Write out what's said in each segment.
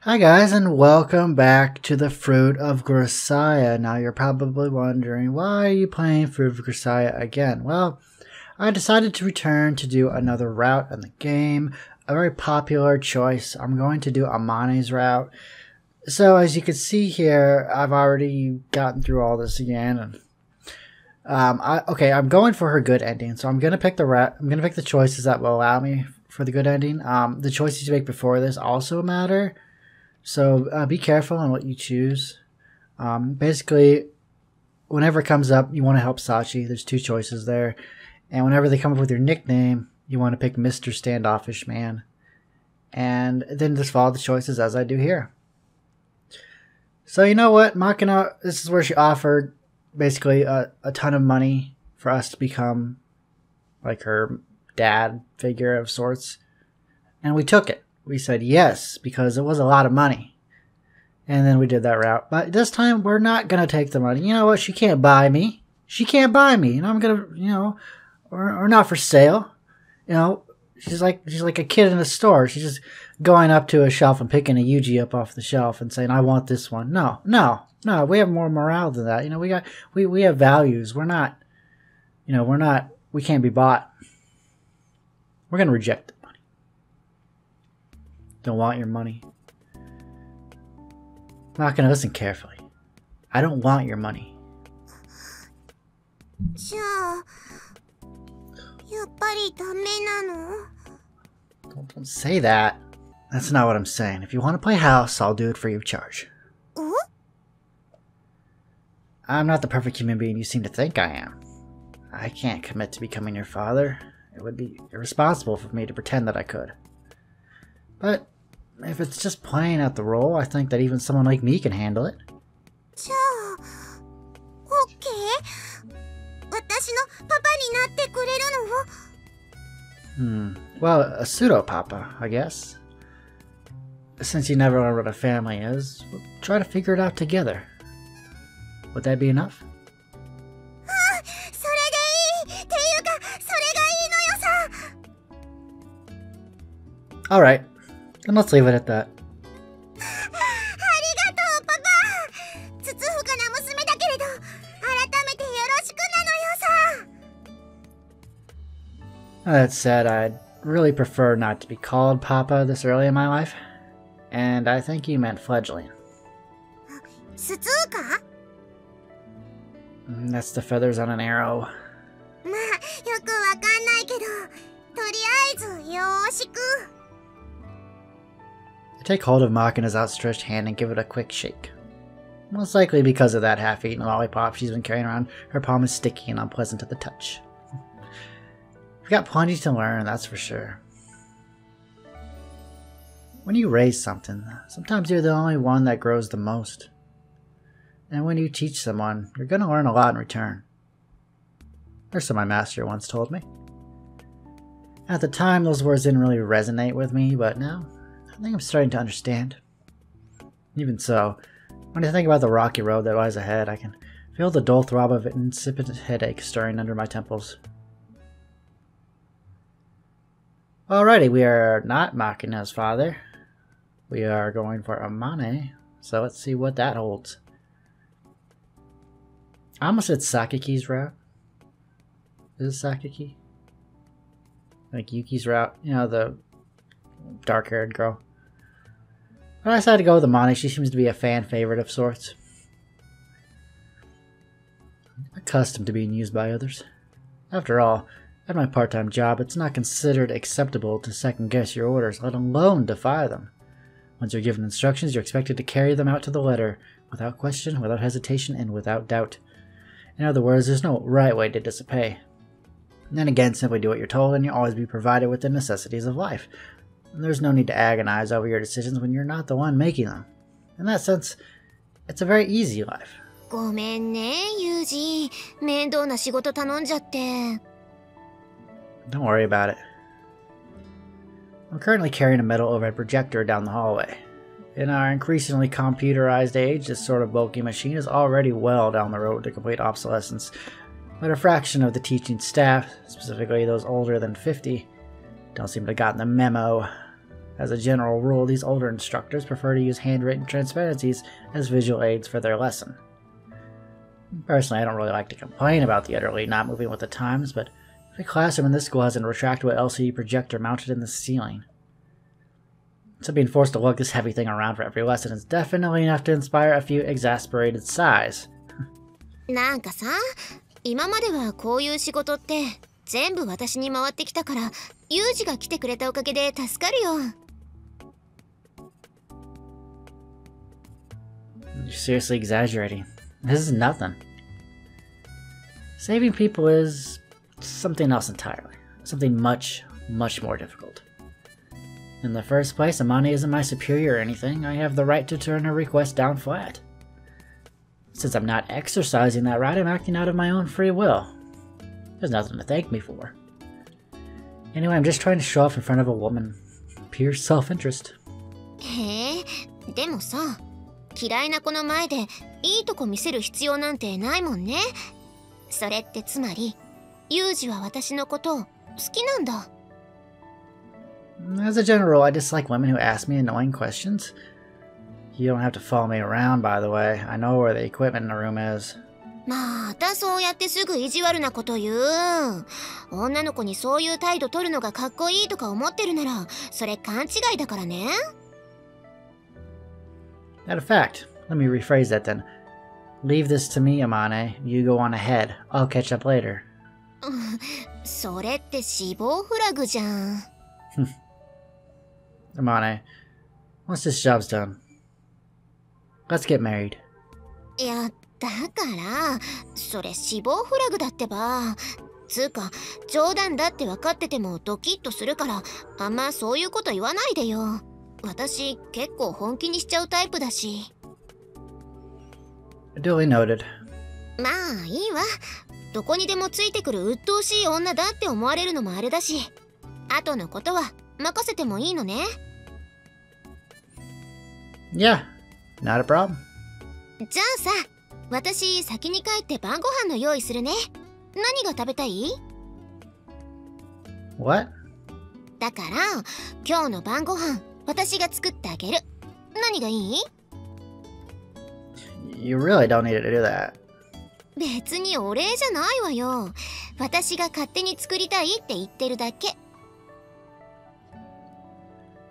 Hi guys and welcome back to the Fruit of Grisaia. Now you're probably wondering why are you playing Fruit of Grisaia again? Well, I decided to return to do another route in the game, a very popular choice. I'm going to do Amane's route. So as you can see here, I've already gotten through all this again um, I, okay, I'm going for her good ending, so I'm gonna pick the route. I'm gonna pick the choices that will allow me for the good ending. Um, the choices you make before this also matter. So uh, be careful on what you choose. Um, basically, whenever it comes up, you want to help Sachi. There's two choices there. And whenever they come up with your nickname, you want to pick Mr. Standoffish Man. And then just follow the choices as I do here. So you know what? Makina, this is where she offered basically a, a ton of money for us to become like her dad figure of sorts. And we took it we said yes because it was a lot of money. And then we did that route. But this time we're not going to take the money. You know what? She can't buy me. She can't buy me. And I'm going to, you know, or, or not for sale. You know, she's like she's like a kid in a store. She's just going up to a shelf and picking a Yuji up off the shelf and saying, "I want this one." No, no, no. We have more morale than that. You know, we got we we have values. We're not, you know, we're not. We can't be bought. We're gonna reject it. Don't want your money. I'm not gonna listen carefully. I don't want your money. Don't, don't say that. That's not what I'm saying. If you want to play house, I'll do it free of charge. I'm not the perfect human being you seem to think I am. I can't commit to becoming your father. It would be irresponsible for me to pretend that I could. But if it's just playing out the role, I think that even someone like me can handle it. Hmm. Well, a pseudo papa, I guess. Since you never know what a family is, we'll try to figure it out together. Would that be enough? Alright, then let's leave it at that. That said, I'd really prefer not to be called Papa this early in my life. And I think you meant fledgling. Mm, that's the feathers on an arrow. Take hold of Makina's outstretched hand and give it a quick shake. Most likely because of that half-eaten lollipop she's been carrying around, her palm is sticky and unpleasant to the touch. We've got plenty to learn, that's for sure. When you raise something, sometimes you're the only one that grows the most. And when you teach someone, you're going to learn a lot in return. Or so my master once told me. At the time, those words didn't really resonate with me, but now I think I'm starting to understand. Even so, when I think about the rocky road that lies ahead, I can feel the dull throb of an insipid headache stirring under my temples. Alrighty, we are not Makina's father. We are going for Amane, so let's see what that holds. I almost said Sakiki's route. Is it Sakiki? Like Yuki's route, you know, the dark haired girl. But I decided to go with Amane. She seems to be a fan favorite of sorts. Accustomed to being used by others. After all, at my part time job, it's not considered acceptable to second guess your orders, let alone defy them. Once you're given instructions, you're expected to carry them out to the letter, without question, without hesitation, and without doubt. In other words, there's no right way to disobey. And then again, simply do what you're told, and you'll always be provided with the necessities of life. There's no need to agonize over your decisions when you're not the one making them. In that sense, it's a very easy life. ごめんね、ユージ。面倒な仕事頼んじゃって。Don't worry about it. I'm currently carrying a metal overhead projector down the hallway. In our increasingly computerized age, this sort of bulky machine is already well down the road to complete obsolescence, but a fraction of the teaching staff, specifically those older than 50, don't seem to have gotten the memo As a general rule, these older instructors prefer to use handwritten transparencies as visual aids for their lesson. Personally, I don't really like to complain about the elderly not moving with the times, but every classroom in this school has a retractable LCD projector mounted in the ceiling. So being forced to lug this heavy thing around for every lesson is definitely enough to inspire a few exasperated sighs. なんかさ今まではこういう仕事って全部私に回ってきたからユージが来てくれたおかげで助かるよ You're seriously exaggerating. This is nothing. Saving people is something else entirely. Something much, much more difficult. In the first place, Amane isn't my superior or anything. I have the right to turn her request down flat. Since I'm not exercising that right, I'm acting out of my own free will. There's nothing to thank me for. Anyway, I'm just trying to show off in front of a woman. Pure self-interest. でもさ嫌いな子の前でいいとこ見せる必要なんてないもんねそれってつまりユージは私のことを好きなんだ As a general rule, I dislike women who ask me annoying questions. You don't have to follow me around, by the way. I know where the equipment in the room is. またそうやってすぐ意地悪なこと言う女の子にそういう態度取るのがかっこいいとか思ってるならそれ勘違いだからね Matter of fact, let me rephrase that then. Leave this to me, Amane. You go on ahead. I'll catch up later. それって死亡フラグじゃん Amane, once this job's done, let's get married. いやだからそれ死亡フラグだってばつうか冗談だって分かっててもドキッとするからあんまそういうこと言わないでよ 私結構本気にしちゃうタイプだし Duly noted. まあいいわどこにでもついてくる鬱陶しい女だって思われるのもあれだし後のことは任せてもいいのね Yeah, not a problem. じゃあさ私先に帰って晩ご飯の用意するね何が食べたい？What? だから今日の晩ご飯私が作ってあげる。何がいい？You really don't need to do that. 別にお礼じゃないわよ。私が勝手に作りたいって言ってるだけ。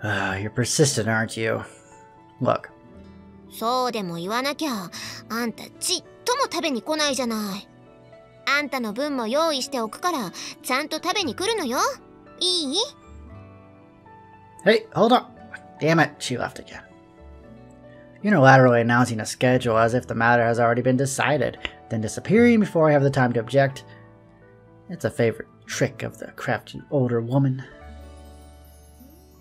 Ah, you're persistent, aren't you? Look, そうでも言わなきゃ。あんたちっとも食べに来ないじゃない。あんたの分も用意しておくからちゃんと食べに来るのよ。いい？Hey, hold on. Damn it, she left again. Unilaterally announcing a schedule as if the matter has already been decided, then disappearing before I have the time to object. It's a favorite trick of the crafty older woman.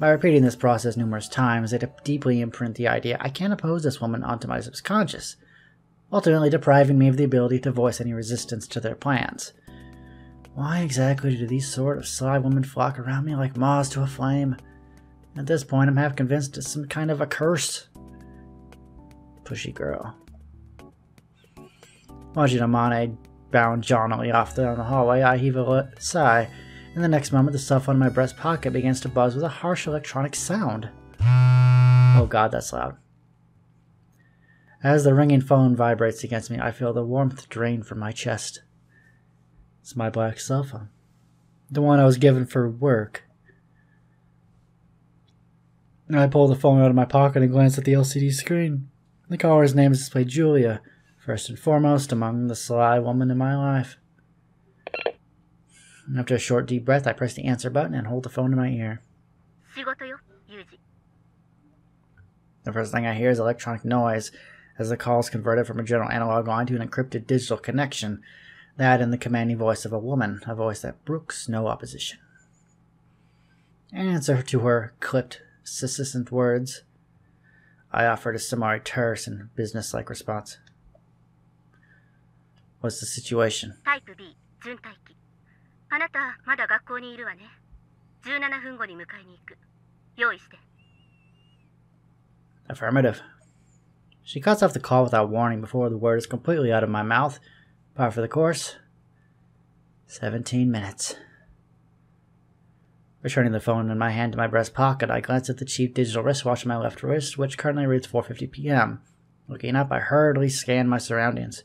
By repeating this process numerous times, they deeply imprint the idea I can't oppose this woman onto my subconscious, ultimately depriving me of the ability to voice any resistance to their plans. Why exactly do these sort of sly women flock around me like moths to a flame? At this point, I'm half convinced it's some kind of a curse. Pushy girl. Watching Amane bound jauntily off down the hallway, I heave a sigh. In the next moment, the cell phone in my breast pocket begins to buzz with a harsh electronic sound. Oh god, that's loud. As the ringing phone vibrates against me, I feel the warmth drain from my chest. It's my black cell phone. The one I was given for work. I pull the phone out of my pocket and glance at the LCD screen. The caller's name is displayed Julia, first and foremost among the sly women in my life. After a short deep breath, I press the answer button and hold the phone to my ear. The first thing I hear is electronic noise, as the call is converted from a general analog line to an encrypted digital connection. That and the commanding voice of a woman, a voice that brooks no opposition. Answer to her clipped succinct words, I offered a semi terse and businesslike response. What's the situation? タイプ B 準待機あなたまだ学校にいるわね17分後に迎えに行く用意して Affirmative. She cuts off the call without warning before the word is completely out of my mouth. Par for the course. 17 minutes. Returning the phone in my hand to my breast pocket, I glanced at the cheap digital wristwatch on my left wrist, which currently reads 4:50 p.m. Looking up, I hurriedly scan my surroundings.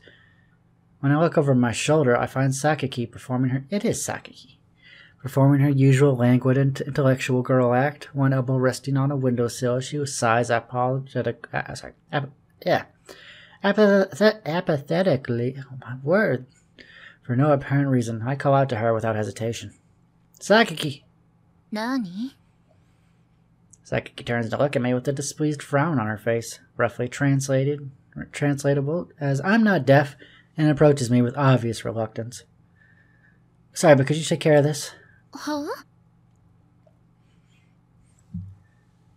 When I look over my shoulder, I find Sakaki performing her. It is Sakaki. Performing her usual languid and intellectual girl act, one elbow resting on a windowsill, she sighs apologetic. Uh, sorry, ap- yeah, Apathet- apathetically. Oh my word! For no apparent reason, I call out to her without hesitation. Sakaki. Nani? Sakaki turns to look at me with a displeased frown on her face, roughly translated, translatable as I'm not deaf, and approaches me with obvious reluctance. Sorry, but could you take care of this? Huh?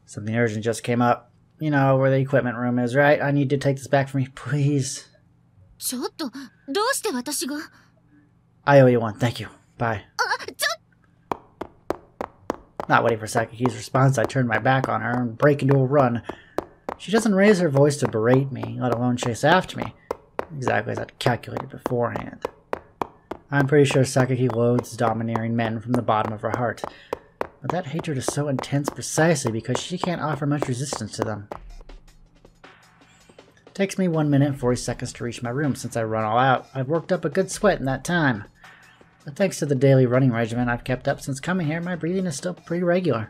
Something urgent just came up. You know where the equipment room is, right? I need to take this back from you, please. ちょっと、どうして私が I owe you one, thank you. Bye. Uh, not waiting for Sakaki's response, I turn my back on her and break into a run. She doesn't raise her voice to berate me, let alone chase after me, exactly as I'd calculated beforehand. I'm pretty sure Sakaki loathes domineering men from the bottom of her heart, but that hatred is so intense precisely because she can't offer much resistance to them. It takes me 1 minute and 40 seconds to reach my room since I run all out. I've worked up a good sweat in that time. But thanks to the daily running regimen I've kept up since coming here, my breathing is still pretty regular.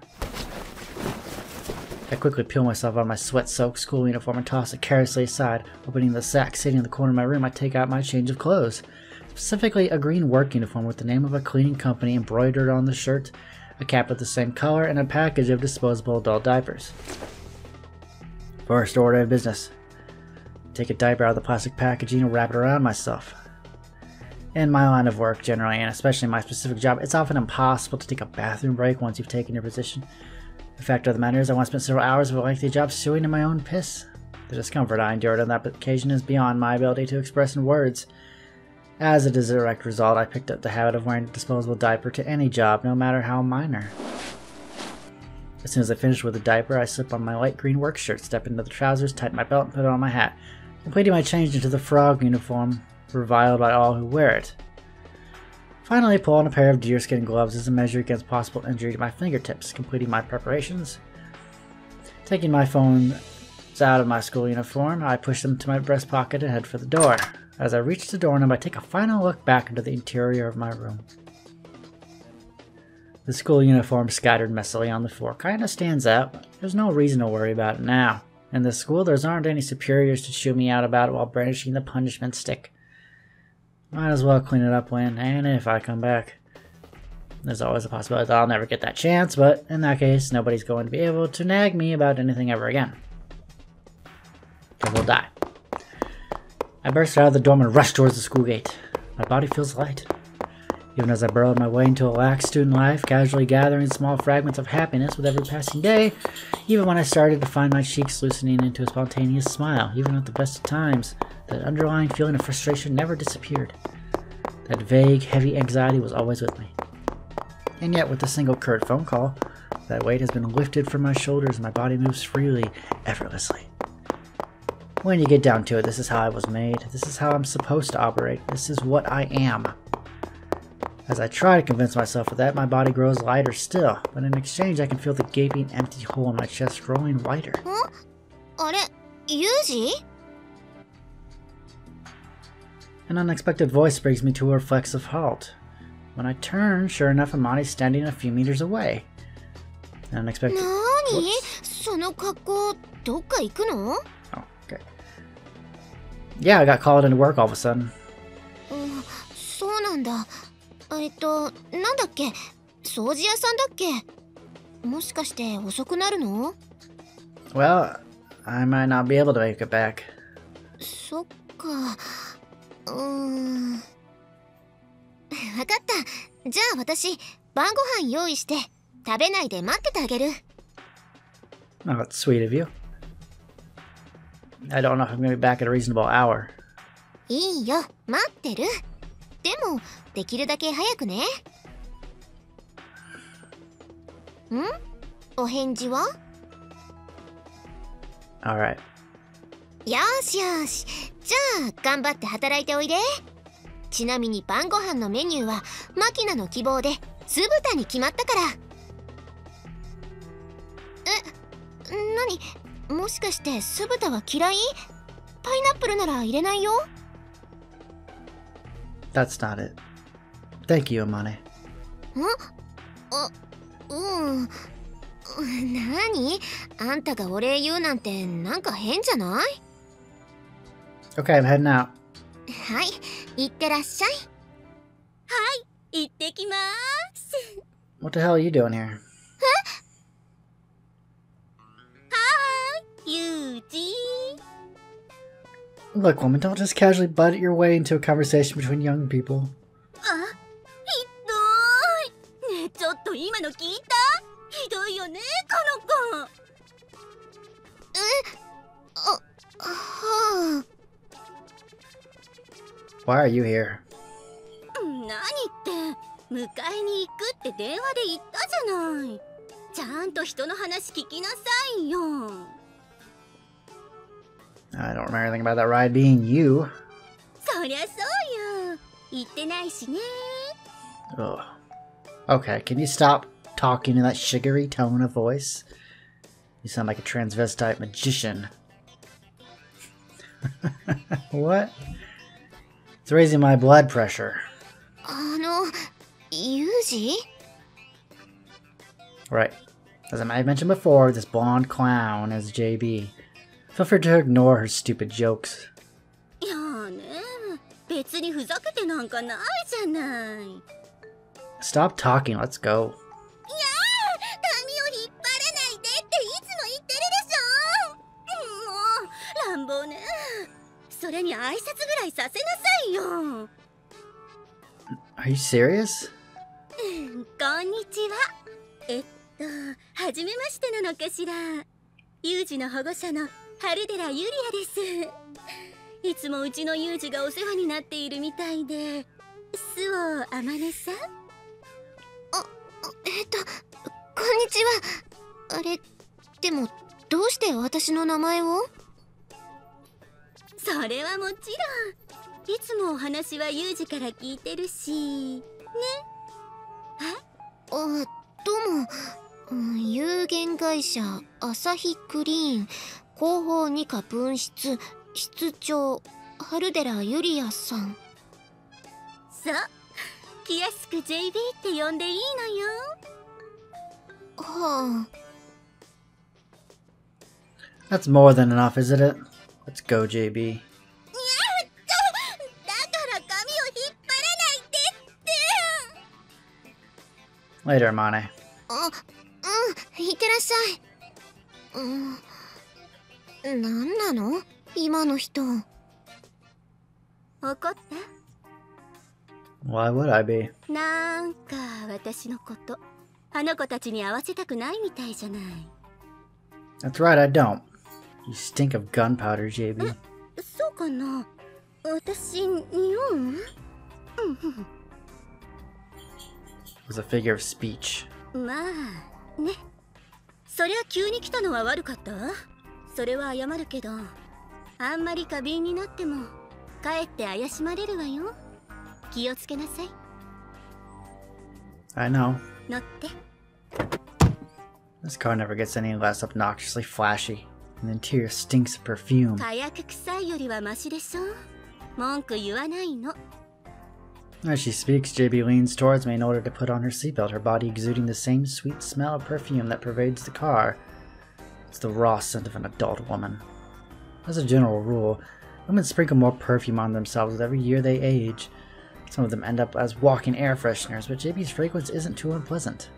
I quickly peel myself out of my sweat-soaked school uniform and toss it carelessly aside. Opening the sack sitting in the corner of my room, I take out my change of clothes. Specifically, a green work uniform with the name of a cleaning company embroidered on the shirt, a cap of the same color, and a package of disposable adult diapers. First order of business. Take a diaper out of the plastic packaging and wrap it around myself. In my line of work, generally, and especially my specific job, it's often impossible to take a bathroom break once you've taken your position. The fact of the matter is, I once spent several hours of a lengthy job in my own piss. The discomfort I endured on that occasion is beyond my ability to express in words. As a direct result, I picked up the habit of wearing a disposable diaper to any job, no matter how minor. As soon as I finish with the diaper, I slip on my light green work shirt, step into the trousers, tighten my belt, and put on my hat, completing my change into the frog uniform, reviled by all who wear it. Finally, pull on a pair of deerskin gloves as a measure against possible injury to my fingertips, completing my preparations. Taking my phone out of my school uniform, I push them to my breast pocket and head for the door. As I reach the doorknob, I take a final look back into the interior of my room. The school uniform scattered messily on the floor kinda stands out. There's no reason to worry about it now. In the school, there aren't any superiors to chew me out about while brandishing the punishment stick. Might as well clean it up when and if I come back. There's always a possibility that I'll never get that chance, but in that case, nobody's going to be able to nag me about anything ever again. I will die. I burst out of the dorm and rush towards the school gate. My body feels light. Even as I burrowed my way into a lax student life, casually gathering small fragments of happiness with every passing day, even when I started to find my cheeks loosening into a spontaneous smile, even at the best of times, that underlying feeling of frustration never disappeared. That vague, heavy anxiety was always with me. And yet, with a single curt phone call, that weight has been lifted from my shoulders and my body moves freely, effortlessly. When you get down to it, this is how I was made. This is how I'm supposed to operate. This is what I am. As I try to convince myself of that, my body grows lighter still, but in exchange I can feel the gaping empty hole in my chest growing wider. Huh? Yuji? An unexpected voice brings me to a reflexive halt. When I turn, sure enough, Amane's standing a few meters away. An unexpected... Oh, okay. Yeah, I got called into work all of a sudden. そうなんだ。えっとなんだっけ掃除屋さんだっけもしかして遅くなるの Well, I might not be able to make it back. そっかうーんわかったじゃあ私晩ご飯用意して食べないで待っててあげる Oh, that's sweet of you. I don't know if I'm going to be back at a reasonable hour. いいよ待ってるでもできるだけ早くね。ん？お返事は？Alright よしよし。じゃあ頑張って働いておいで。ちなみに晩ご飯のメニューはマキナの希望で酢豚に決まったから。え何？もしかして酢豚は嫌い？パイナップルなら入れないよ？That's not it. Thank you, Amane. あうん何あんたがお礼言うなんてなんか変じゃない Okay, I'm heading out. はいいってらっしゃい行ってきまーす What the hell are you doing here? ユージ Look, woman, don't just casually butt your way into a conversation between young people. あひどーいねえちょっと今の聞いたひどいよねこの子はあ Why are you here? 何って迎えに行くって電話で言ったじゃないちゃんと人の話聞きなさいよ I don't remember anything about that ride being you. Ugh. Okay, can you stop talking in that sugary tone of voice? You sound like a transvestite magician. what? It's raising my blood pressure. No, Yuji? Right. As I mentioned before, this blonde clown is JB. Feel free to ignore her stupid jokes. いやーね別にふざけてなんかないじゃない Stop talking, let's go. 髪を引っ張らないでっていつも言ってるでしょもう乱暴ねそれに挨拶ぐらいさせなさいよ Are you serious? こんにちはえっとはじめましてなのかしらユージの保護者の 春寺ゆりやです。いつもうちのユージがお世話になっているみたいで巣をあまねさん？えっとこんにちは。あれでもどうして私の名前を？それはもちろん。いつもお話はユージから聞いてるし。あどうも。うん有限会社アサヒクリーン広報二課分室室長春寺ゆりやさん。そう。気安く JB って呼んでいいのよ。はあ。That's more than enough, isn't it? Let's go, JB. だから髪を引っ張らないでって。Later, Mane. あうんいってらっしゃい。うんなんなの今の人怒った Why would I be? なんか私のことあの子たちに合わせたくないみたいじゃない That's right, I don't. You stink of gunpowder, JB. そうかな私匂う It was a figure of speech. まあねそりゃ急に来たのは悪かったわ それは謝るけどあんまり過敏になってもかえって怪しまれるわよ気をつけなさい I know. 乗って This car never gets any less obnoxiously flashy. And the interior stinks of perfume. 火薬臭いよりはマシでしょ文句言わないの As she speaks, JB leans towards me in order to put on her seatbelt, her body exuding the same sweet smell of perfume that pervades the car. It's the raw scent of an adult woman. As a general rule, women sprinkle more perfume on themselves with every year they age. Some of them end up as walking air fresheners, but JB's fragrance isn't too unpleasant.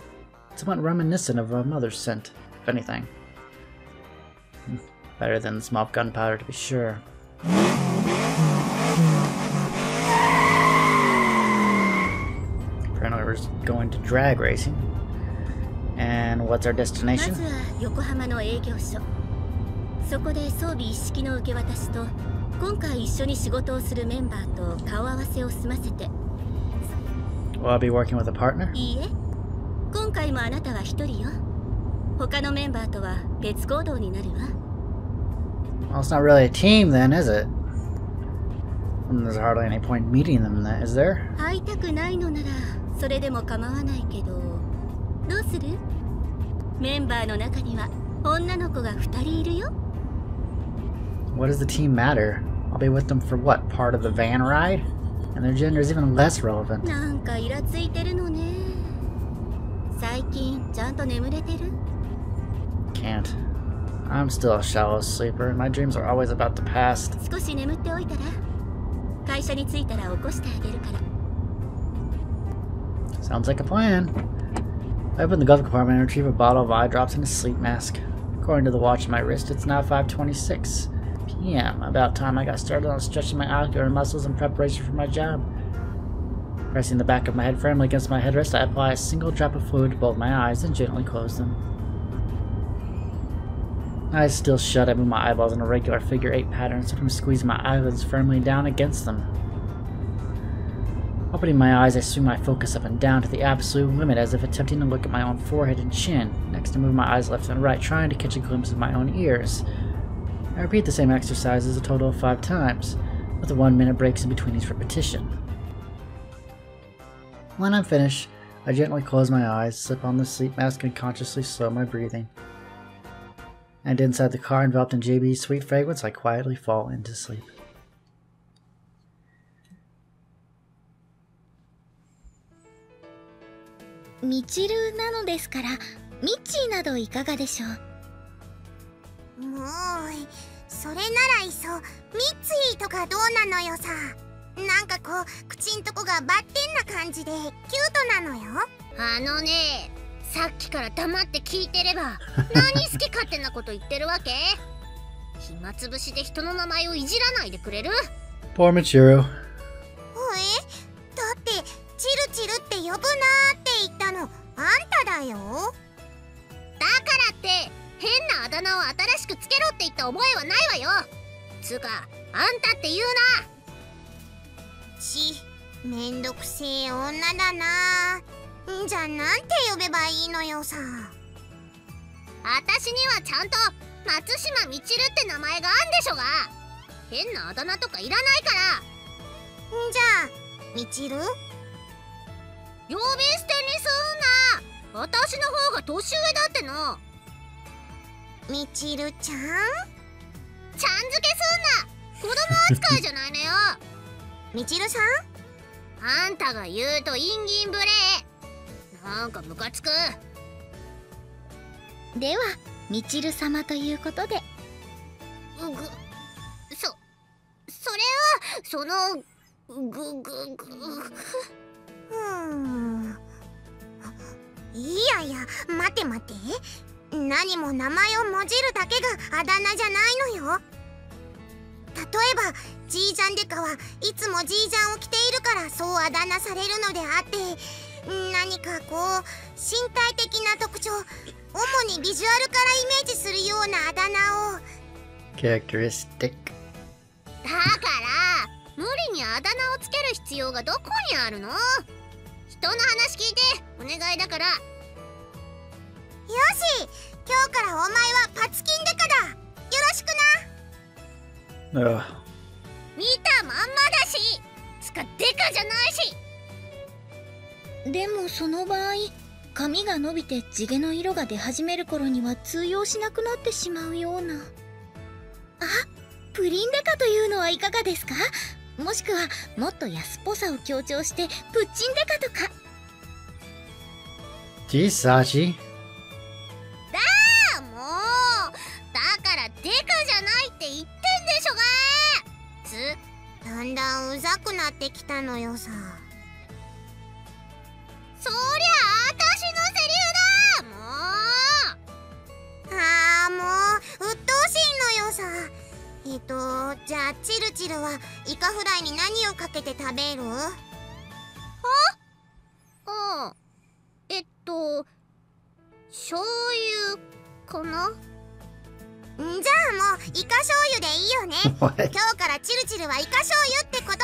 It's somewhat reminiscent of a mother's scent, if anything. Hmm, Better than the gunpowder, to be sure. Apparently, we're going to drag racing. And what's our ま destination? ずは横浜の営業所そこで装備一式の受け渡しと今回一緒に仕事をするメンバーと顔合わせを済ませて Will I be working with a partner? いいえ今回もあなたは一人よ他のメンバーとは別行動になるわ Well, it's not really a team then, is it? And there's hardly any point meeting them, then, is there? 会いたくないのならそれでも構わないけどどうする メンバーの中には 女の子が2人いるよ What does the team matter? I'll be with them for what? Part of the van ride? And their gender is even less relevant. なんかイラついてるのね最近ちゃんと眠れてる Can't. I'm still a shallow sleeper, and my dreams are always about the past. 少し眠っておいたら会社に着いたら起こしてあげるから Sounds like a plan. I open the glove compartment and retrieve a bottle of eye drops and a sleep mask. According to the watch on my wrist, it's now 5.26 p.m. About time I got started on stretching my ocular muscles in preparation for my job. Pressing the back of my head firmly against my headrest, I apply a single drop of fluid to both my eyes and gently close them. Eyes still shut, I move my eyeballs in a regular figure eight pattern, sometimes squeezing my eyelids firmly down against them. Opening my eyes, I swing my focus up and down to the absolute limit as if attempting to look at my own forehead and chin. Next, I move my eyes left and right, trying to catch a glimpse of my own ears. I repeat the same exercises a total of five times, with the one minute breaks in between each repetition. When I'm finished, I gently close my eyes, slip on the sleep mask, and consciously slow my breathing. And inside the car, enveloped in JB's sweet fragrance, I quietly fall into sleep. みちるなのですからミッチーなどいかがでしょう？もうそれならいっそミッツィとかどうなのよさ。なんかこう口んとこがバッテンな感じでキュートなのよ。あのねさっきから黙って聞いてれば 何好き勝手なこと言ってるわけ？暇つぶしで人の名前をいじらないでくれる？Poor Michiru. えだってチルチルって呼ぶなーって言ったのあんただよ。だからって変なあだ名を新しくつけろって言った覚えはないわよ。つうかあんたって言うな。ちめんどくせえ女だな。じゃあなんて呼べばいいのよさ。私にはちゃんと松島みちるって名前があんでしょが。変なあだ名とかいらないから。じゃあみちる？呼び捨てにすんな私の方が年上だっての。みちるちゃん？ちゃん付けすんな子供扱いじゃないのよ。みちるさん？あんたが言うと陰銀無礼なんかムカつく。ではみちる様ということで。うぐそそれはそのぐぐぐうーん。いやいや待て待て。何も名前をもじるだけがあだ名じゃないのよ。例えばジージャンデカはいつもジージャンを着ているからそうあだ名されるのであって何かこう身体的な特徴主にビジュアルからイメージするようなあだ名を。Characteristic. だから無理にあだ名をつける必要がどこにあるの？人の話聞いてお願いだから。よし今日からお前はパツキンデカだ。よろしくな。Ugh. 見たまんまだし。つかデカじゃないし。でもその場合髪が伸びて地毛の色が出始める頃には通用しなくなってしまうような。あプリンデカというのはいかがですか？もしくはもっと安っぽさを強調してプッチンデカとか。Geez, Sachi. あもうだからデカじゃないって言ってんでしょが。つだんだんうざくなってきたのよさ。そりゃ私のセリフだもう。あーもう鬱陶しいのよさ。えっとじゃあチルチルはイカフライに何をかけて食べる？うんえっと醤油かな？んじゃあもうイカ醤油でいいよね 今日からチルチルはイカ醤油ってことで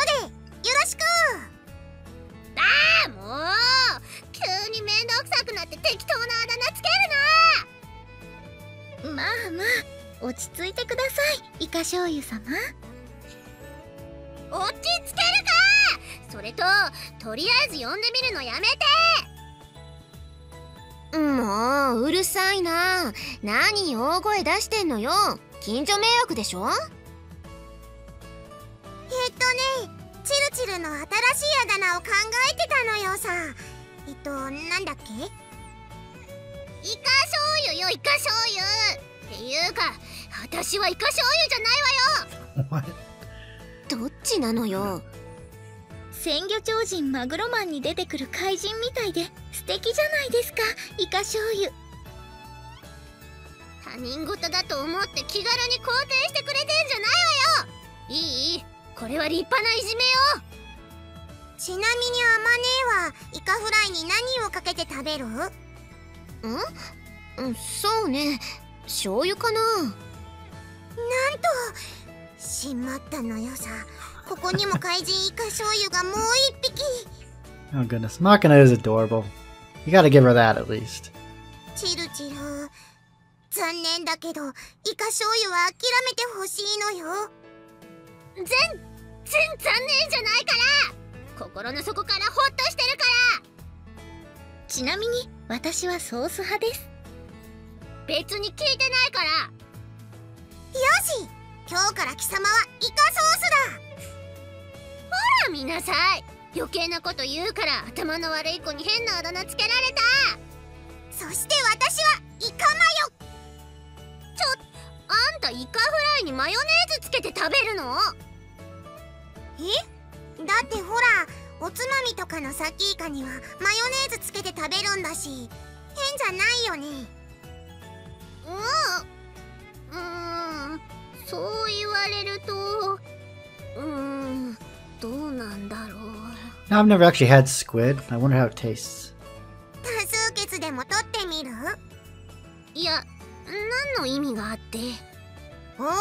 よろしく。あもう急に面倒くさくなって適当なあだ名つけるな。まあまあ落ち着いてくださいイカ醤油様落ち着けるか！それととりあえず呼んでみるのやめて！もううるさいな。何大声出してんのよ。近所迷惑でしょ？えっとねチルチルの新しいあだ名を考えてたのよさ。えっとなんだっけ？イカ醤油よイカ醤油。っていうか私はイカ醤油じゃないわよ。What? どっちなのよ。鮮魚超人マグロマンに出てくる怪人みたいで素敵じゃないですかイカ醤油。他人事だと思って気軽に肯定してくれてんじゃないわよ。いいこれは立派ないじめよ。ちなみにあまねえはイカフライに何をかけて食べる？うんそうね。醤油かなしまったのよさ。ここにも怪人イカ醤油がもう一匹。Oh goodness. Machina is adorable. You gotta give her that at least. チルチル。残念だけどイカ醤油は諦めてほしいのよ。全然残念じゃないから。心の底からホッとしてるから。ちなみに私はソース派です。別に聞いてないから。よし今日から貴様はイカソースだ。ほら見なさい。余計なこと言うから頭の悪い子に変なあだ名つけられた。そして私はイカマヨ。ちょあんたイカフライにマヨネーズつけて食べるの？え？だってほらおつまみとかのサキイカにはマヨネーズつけて食べるんだし変じゃないよね。うん。うーんそう言われるとうーんどうなんだろう Now, I've never actually had squid. I wonder how it tastes. 多数決でも取ってみるいや何の意味があっておちょい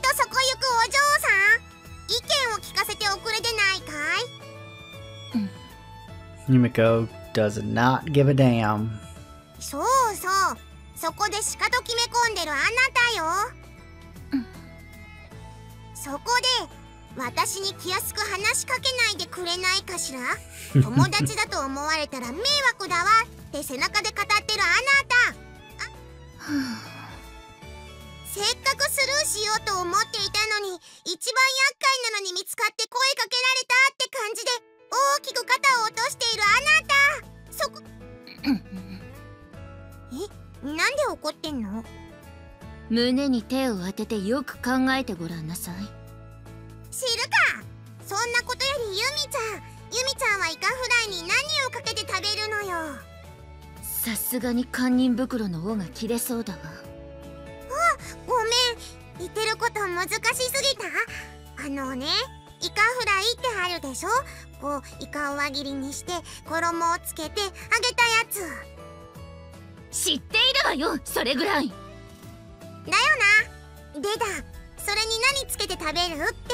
とそこ行くお嬢さん意見を聞かせておくれでないかい Yumiko does not give a damn. そうそうそこでしかと決め込んでるあなたよ、 そこで私に気安く話しかけないでくれないかしら？友達だと思われたら迷惑だわって背中で語ってるあなた。せっかくスルーしようと思っていたのに一番厄介なのに見つかって声かけられたって感じで大きく肩を落としているあなた。そこ え？なんで怒ってんの？胸に手を当ててよく考えてごらんなさい知るか。そんなことよりユミちゃん。ユミちゃんはイカフライに何をかけて食べるのよ。さすがに堪忍袋の尾が切れそうだわ。ごめん。言ってること難しすぎた。あのねイカフライってあるでしょ？こうイカを輪切りにして衣をつけて揚げたやつ。だよ知っているわよそれぐらい。な。でだ。それに何つけて食べるって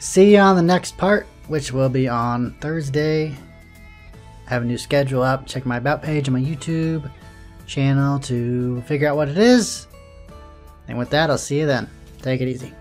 see you on the next part, which will be on Thursday. I have a new schedule up. Check my About page on my YouTube channel to figure out what it is. And with that, I'll see you then. Take it easy.